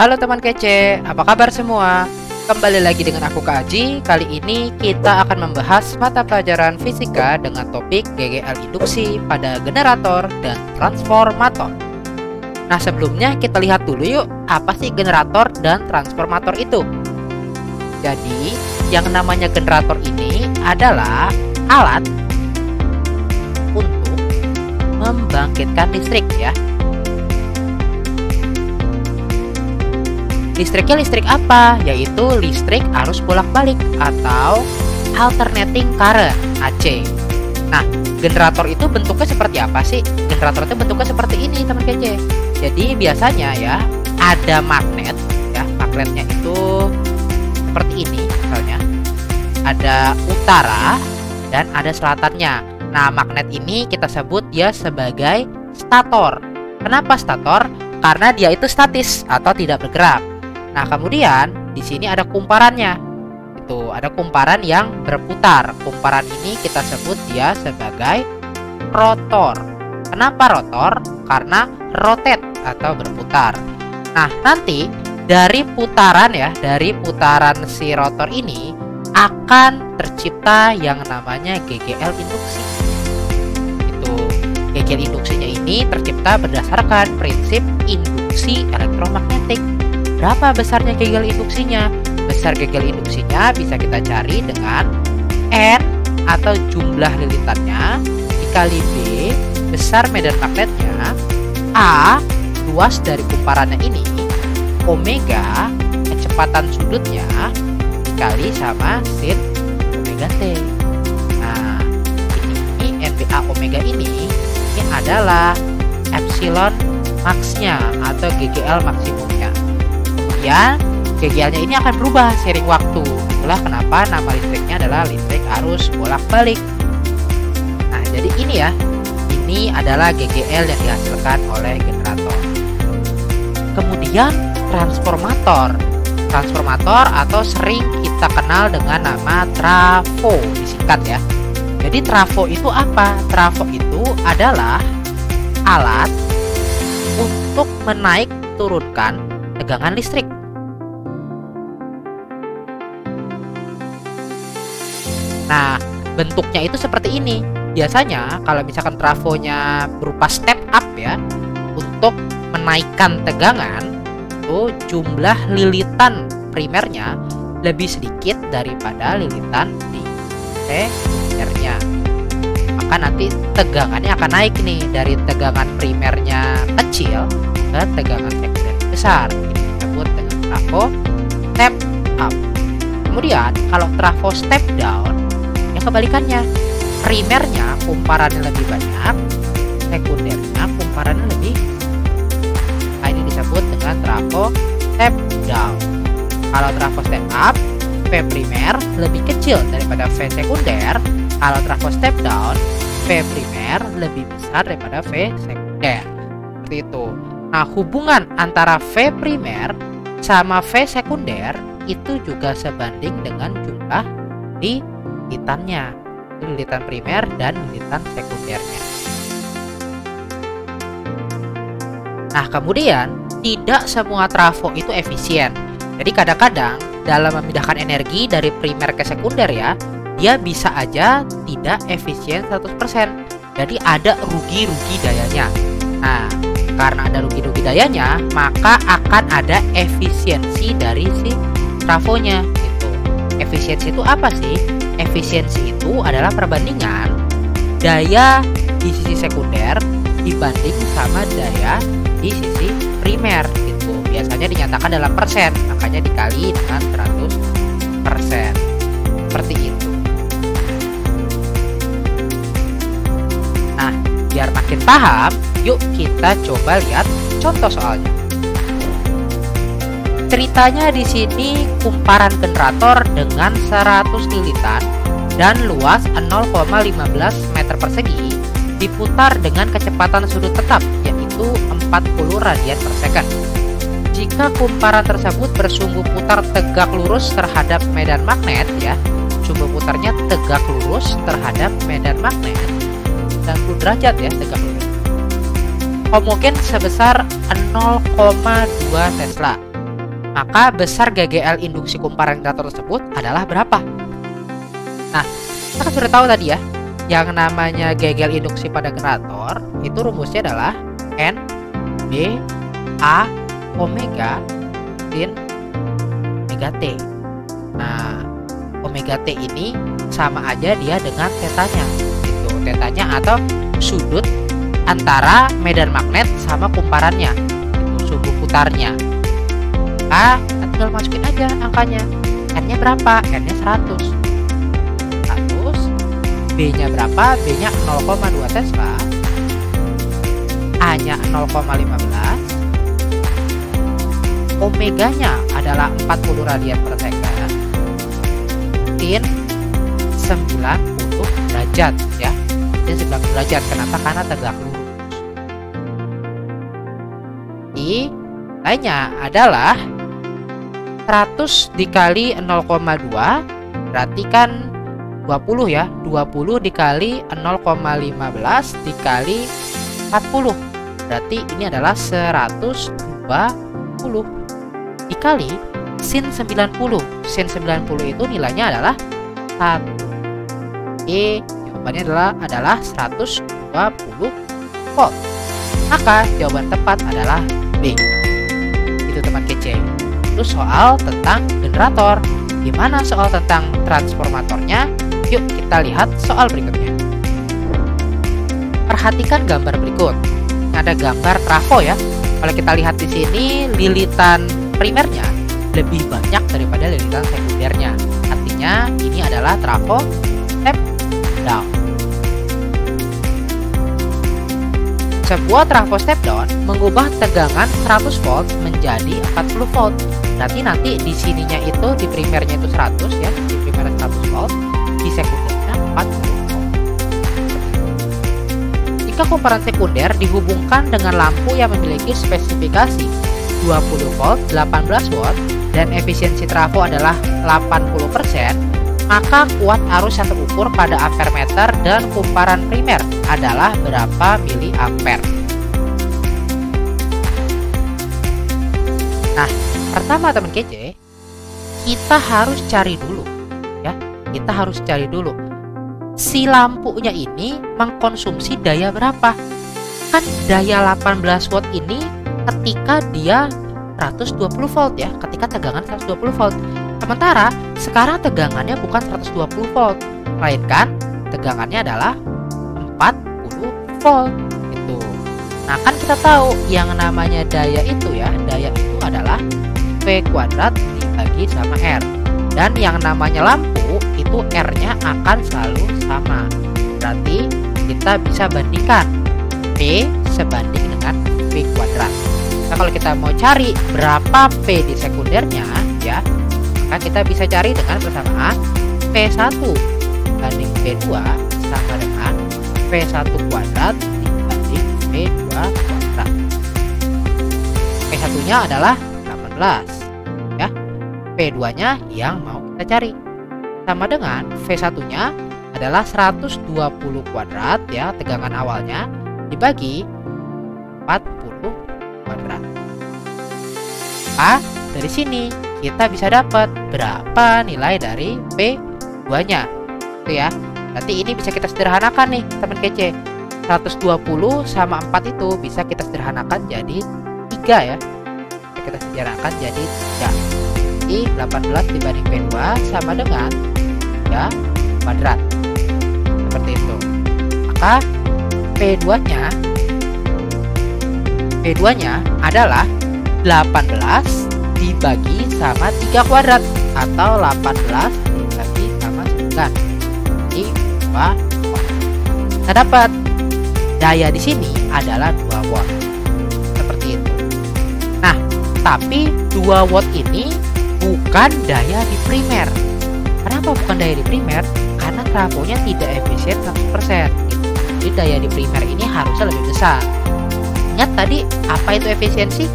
Halo teman kece, apa kabar semua? Kembali lagi dengan aku Kak Aji. Kali ini kita akan membahas mata pelajaran fisika dengan topik GGL induksi pada generator dan transformator. Nah sebelumnya kita lihat dulu yuk, apa sih generator dan transformator itu? Jadi, yang namanya generator ini adalah alat untuk membangkitkan listrik ya Listriknya listrik apa? Yaitu listrik arus bolak-balik atau alternating current AC. Nah, generator itu bentuknya seperti apa sih? Generator itu bentuknya seperti ini, teman kece. Jadi biasanya ya ada magnet ya, magnetnya itu seperti ini misalnya. Ada utara dan ada selatannya. Nah, magnet ini kita sebut dia sebagai stator. Kenapa stator? Karena dia itu statis atau tidak bergerak. Nah, kemudian di sini ada kumparannya. Itu ada kumparan yang berputar. Kumparan ini kita sebut dia sebagai rotor. Kenapa rotor? Karena rotate atau berputar. Nah, nanti dari putaran ya, dari putaran si rotor ini akan tercipta yang namanya GGL induksi. Itu GGL induksinya ini tercipta berdasarkan prinsip induksi elektromagnetik. Berapa besarnya gegel induksinya? Besar gegel induksinya bisa kita cari dengan N atau jumlah lilitannya dikali B besar medan magnetnya A luas dari kumparannya ini. Omega kecepatan sudutnya dikali sama sin omega T. Nah ini NBA omega ini ini adalah epsilon maxnya atau GGL maksimumnya kemudian GGL-nya ini akan berubah sering waktu. Itulah kenapa nama listriknya adalah listrik arus bolak-balik. Nah, jadi ini ya. Ini adalah GGL yang dihasilkan oleh generator. Kemudian transformator. Transformator atau sering kita kenal dengan nama trafo disingkat ya. Jadi trafo itu apa? Trafo itu adalah alat untuk menaik turunkan tegangan listrik. Bentuknya itu seperti ini. Biasanya kalau misalkan trafonya berupa step up ya, untuk menaikkan tegangan, itu jumlah lilitan primernya lebih sedikit daripada lilitan di sekundernya. Maka nanti tegangannya akan naik nih dari tegangan primernya kecil ke tegangan sekunder besar disebut dengan trafo step up. Kemudian kalau trafo step down, ya kebalikannya. Primernya kumparannya lebih banyak, sekundernya kumparannya lebih nah, ini disebut dengan trafo step down. Kalau trafo step up, V primer lebih kecil daripada V sekunder. Kalau trafo step down, V primer lebih besar daripada V sekunder. Seperti itu. Nah, hubungan antara V primer sama V sekunder itu juga sebanding dengan jumlah lilitannya lilitan primer dan lilitan sekundernya nah kemudian tidak semua trafo itu efisien. Jadi kadang-kadang dalam memindahkan energi dari primer ke sekunder ya dia bisa aja tidak efisien 100% jadi ada rugi-rugi dayanya. Nah karena ada rugi-rugi dayanya, maka akan ada efisiensi dari si trafonya gitu. Efisiensi itu apa sih? Efisiensi itu adalah perbandingan daya di sisi sekunder dibanding sama daya di sisi primer gitu. Biasanya dinyatakan dalam persen, makanya dikali dengan 100 persen. Seperti itu. Nah, biar makin paham, Yuk kita coba lihat contoh soalnya. Ceritanya di sini kumparan generator dengan 100 lilitan dan luas 0,15 meter persegi diputar dengan kecepatan sudut tetap yaitu 40 radian per second. Jika kumparan tersebut bersumbu putar tegak lurus terhadap medan magnet ya, sumbu putarnya tegak lurus terhadap medan magnet dan derajat ya tegak lurus homogen sebesar 0,2 Tesla. Maka besar GGL induksi kumparan generator tersebut adalah berapa? Nah, kita kan sudah tahu tadi ya, yang namanya GGL induksi pada generator itu rumusnya adalah N B A omega sin omega T. Nah, omega T ini sama aja dia dengan tetanya. Itu tetanya atau sudut antara medan magnet sama kumparannya. Itu suhu putarnya. A, tinggal masukin aja angkanya. N-nya berapa? N-nya 100. B-nya berapa? B-nya 0,2 Tesla. A-nya 0,15. Omeganya adalah 40 radian per second. Tin 90 derajat ya. Tin 90 derajat. Kenapa? Karena tegak lurus. I lainnya adalah 100 dikali 0,2 berarti kan 20 ya 20 dikali 0,15 dikali 40 berarti ini adalah 120 dikali sin 90 sin 90 itu nilainya adalah 1 E jawabannya adalah adalah 120 volt. Maka jawaban tepat adalah B. Itu teman kece itu soal tentang generator gimana soal tentang transformatornya Yuk kita lihat soal berikutnya. Perhatikan gambar berikut. Ada gambar trafo ya. Kalau kita lihat di sini lilitan primernya lebih banyak daripada lilitan sekundernya. Artinya ini adalah trafo step down. Sebuah trafo step down mengubah tegangan 100 volt menjadi 40 volt. Berarti nanti di sininya itu di primernya itu 100 ya, di primer 100 volt, di sekundernya 40 volt. Jika kumparan sekunder dihubungkan dengan lampu yang memiliki spesifikasi 20 volt, 18 watt, dan efisiensi trafo adalah 80%, maka kuat arus yang terukur pada ampermeter dan kumparan primer adalah berapa miliampere. Nah, pertama teman kece, kita harus cari dulu kita harus cari dulu. Si lampunya ini mengkonsumsi daya berapa? Kan daya 18 watt ini ketika dia 120 volt ya. Ketika tegangan 120 volt. Sementara sekarang tegangannya bukan 120 volt. Melainkan tegangannya adalah 40 volt itu nah kan kita tahu yang namanya daya itu ya. Daya itu adalah Kuadrat dibagi sama R dan yang namanya lampu itu R-nya akan selalu sama. Berarti kita bisa bandingkan P sebanding dengan V kuadrat. Nah, kalau kita mau cari berapa P di sekundernya ya, maka kita bisa cari dengan persamaan P1 banding P2 sama dengan P1 kuadrat dibanding P2 kuadrat. P1-nya adalah 18 P2-nya yang mau kita cari. Sama dengan V1-nya adalah 120 kuadrat ya tegangan awalnya dibagi 40 kuadrat. A dari sini kita bisa dapat berapa nilai dari P2-nya. Itu ya. Berarti ini bisa kita sederhanakan nih, teman kece. 120 sama 4 itu bisa kita sederhanakan jadi 3 ya. Kita sederhanakan jadi 3 berarti 18 dibanding P2 sama dengan 3 kuadrat. Seperti itu. Maka P2 nya P2 nya adalah 18 dibagi sama 3 kuadrat atau 18 dibagi sama 9 jadi 2 kita dapat daya di sini adalah 2 watt seperti itu nah tapi 2 watt ini bukan daya di primer. Kenapa bukan daya di primer? Karena trafonya tidak efisien 100%. Gitu. Jadi daya di primer ini harusnya lebih besar. Ingat tadi apa itu efisiensi?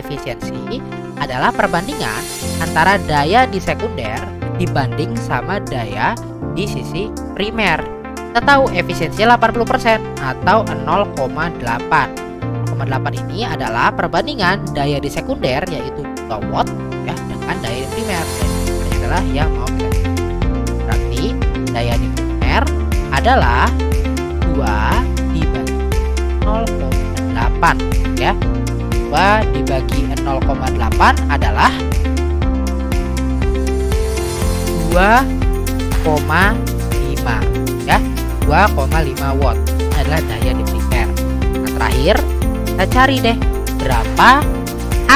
Efisiensi adalah perbandingan antara daya di sekunder dibanding sama daya di sisi primer. Kita tahu efisiensinya 80% atau 0,8. 0,8 ini adalah perbandingan daya di sekunder yaitu juta ya dengan daya di primer. Ini adalah yang mau kita Berarti daya primer adalah 2 dibagi 0,8 ya. 2 dibagi 0,8 adalah 2,5 ya 2,5 watt adalah daya di primer nah terakhir kita cari deh berapa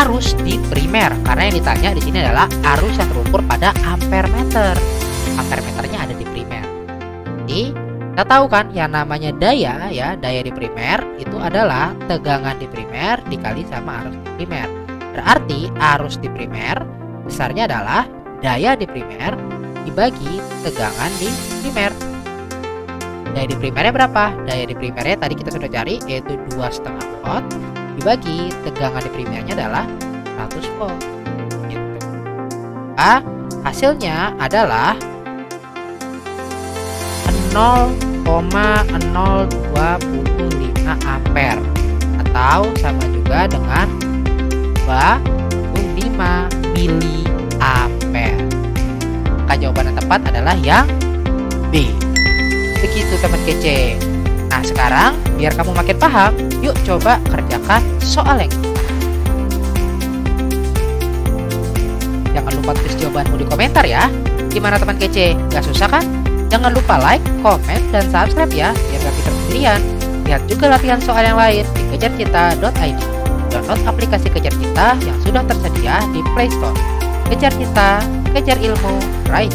arus di primer. Karena yang ditanya di sini adalah arus yang terukur pada ampere meter ampere meternya ada di primer. Jadi kita tahu kan yang namanya daya ya daya di primer itu adalah tegangan di primer dikali sama arus di primer. Berarti arus di primer besarnya adalah daya di primer dibagi tegangan di primer. Daya di primernya berapa? Daya di primernya tadi kita sudah cari yaitu 2,5 watt dibagi tegangan di primernya adalah 100 volt. Gitu. Ah, hasilnya adalah 0,025 ampere atau sama juga dengan 2,5 mili ampere. Maka jawaban yang tepat adalah yang B. Begitu teman kece. Nah sekarang biar kamu makin paham, yuk coba kerjakan soal yang Jangan lupa tulis jawabanmu di komentar ya. Gimana teman kece? Gak susah kan? Jangan lupa like, komen, dan subscribe ya, biar gak sendirian. Lihat juga latihan soal yang lain di kejarcita.id. Download aplikasi Kejar Cinta yang sudah tersedia di Play Store. Kejar Cinta, kejar ilmu, raih.